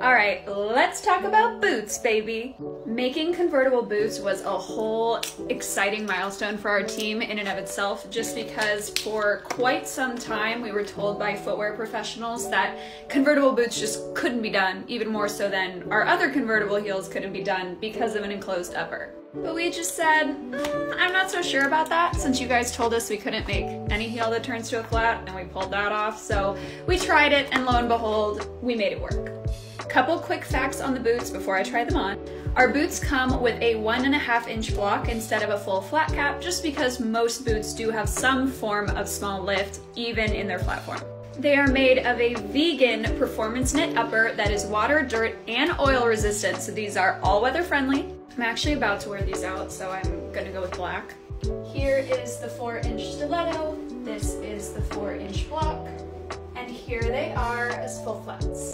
All right, let's talk about boots, baby. Making convertible boots was a whole exciting milestone for our team in and of itself, just because for quite some time we were told by footwear professionals that convertible boots just couldn't be done, even more so than our other convertible heels couldn't be done because of an enclosed upper. But we just said, mm, I'm not so sure about that since you guys told us we couldn't make any heel that turns to a flat and we pulled that off. So we tried it and lo and behold, we made it work. Couple quick facts on the boots before I try them on. Our boots come with a one and a half inch block instead of a full flat cap just because most boots do have some form of small lift even in their flat form. They are made of a vegan performance knit upper that is water, dirt, and oil resistant, so these are all weather friendly. I'm actually about to wear these out, so I'm gonna go with black. Here is the four inch stiletto, this is the four inch block, and here they are as full flats.